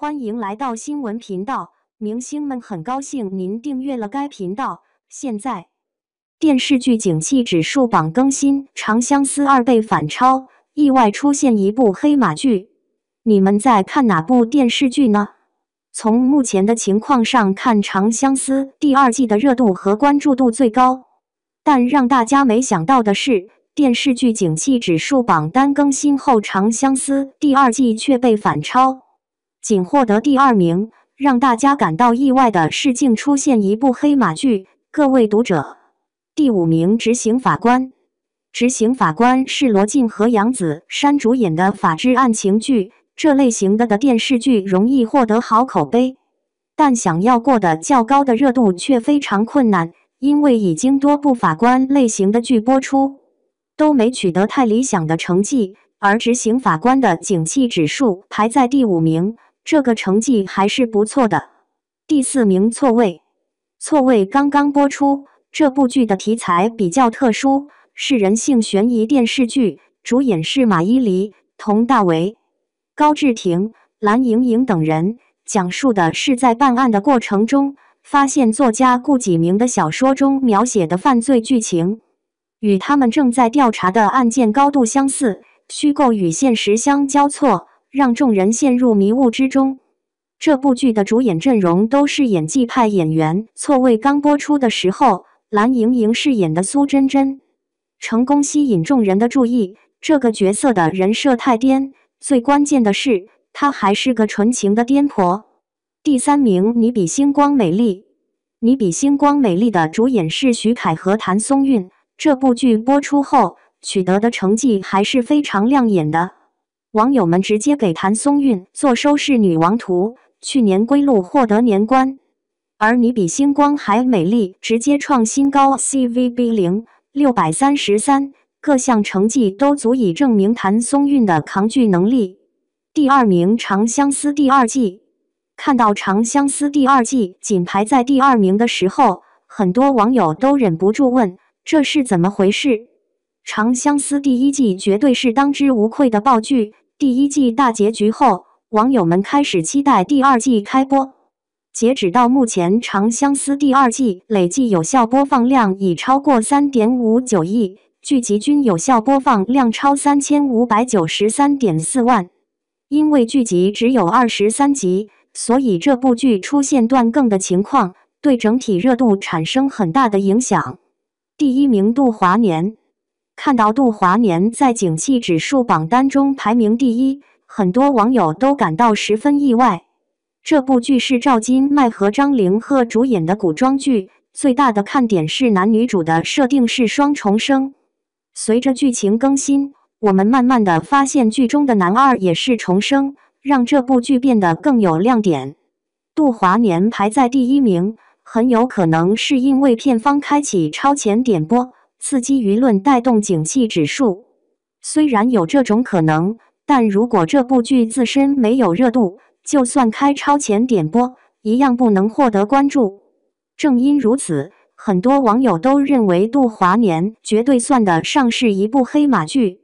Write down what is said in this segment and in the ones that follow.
欢迎来到新闻频道，明星们很高兴您订阅了该频道。现在，电视剧景气指数榜更新，《长相思》二倍反超，意外出现一部黑马剧。你们在看哪部电视剧呢？从目前的情况上看，《长相思》第二季的热度和关注度最高。但让大家没想到的是，电视剧景气指数榜单更新后，《长相思》第二季却被反超。仅获得第二名，让大家感到意外的是，竟出现一部黑马剧。各位读者，第五名《执行法官》。《执行法官》是罗晋和杨子姗主演的法治案情剧，这类型的的电视剧容易获得好口碑，但想要过得较高的热度却非常困难，因为已经多部法官类型的剧播出，都没取得太理想的成绩，而《执行法官》的景气指数排在第五名。这个成绩还是不错的。第四名，错位。错位刚刚播出，这部剧的题材比较特殊，是人性悬疑电视剧，主演是马伊琍、佟大为、高志廷、蓝盈莹等人。讲述的是在办案的过程中，发现作家顾己明的小说中描写的犯罪剧情，与他们正在调查的案件高度相似，虚构与现实相交错。让众人陷入迷雾之中。这部剧的主演阵容都是演技派演员。错位刚播出的时候，蓝盈莹饰演的苏真真成功吸引众人的注意。这个角色的人设太颠，最关键的是她还是个纯情的颠婆。第三名，你比星光美丽。你比星光美丽的主演是徐凯和谭松韵。这部剧播出后取得的成绩还是非常亮眼的。网友们直接给谭松韵做收视女王图，去年归路获得年关，而你比星光还美丽，直接创新高，CVB 零六百三十三，各项成绩都足以证明谭松韵的抗剧能力。第二名《长相思》第二季，看到《长相思》第二季仅排在第二名的时候，很多网友都忍不住问：这是怎么回事？《长相思》第一季绝对是当之无愧的爆剧。第一季大结局后，网友们开始期待第二季开播。截止到目前，《长相思》第二季累计有效播放量已超过三点五九亿，剧集均有效播放量超三千五百九十三点四万。因为剧集只有二十三集，所以这部剧出现断更的情况，对整体热度产生很大的影响。第一名，杜华年。看到杜华年在景气指数榜单中排名第一，很多网友都感到十分意外。这部剧是赵今麦和张凌赫主演的古装剧，最大的看点是男女主的设定是双重生。随着剧情更新，我们慢慢的发现剧中的男二也是重生，让这部剧变得更有亮点。杜华年排在第一名，很有可能是因为片方开启超前点播。刺激舆论，带动景气指数。虽然有这种可能，但如果这部剧自身没有热度，就算开超前点播，一样不能获得关注。正因如此，很多网友都认为《杜华年》绝对算得上是一部黑马剧。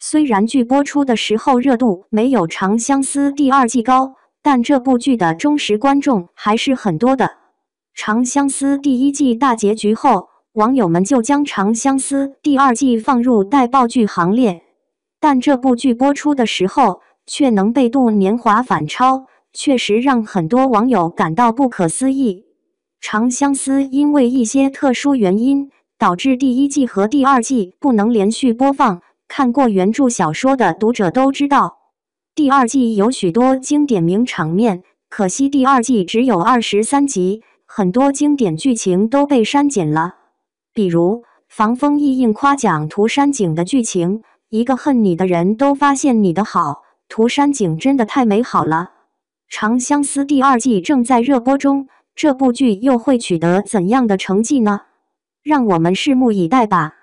虽然剧播出的时候热度没有《长相思》第二季高，但这部剧的忠实观众还是很多的。《长相思》第一季大结局后。网友们就将《长相思》第二季放入待爆剧行列，但这部剧播出的时候却能被《度年华》反超，确实让很多网友感到不可思议。《长相思》因为一些特殊原因，导致第一季和第二季不能连续播放。看过原著小说的读者都知道，第二季有许多经典名场面，可惜第二季只有二十三集，很多经典剧情都被删减了。比如防风意映夸奖涂山璟的剧情，一个恨你的人都发现你的好，涂山璟真的太美好了。长相思第二季正在热播中，这部剧又会取得怎样的成绩呢？让我们拭目以待吧。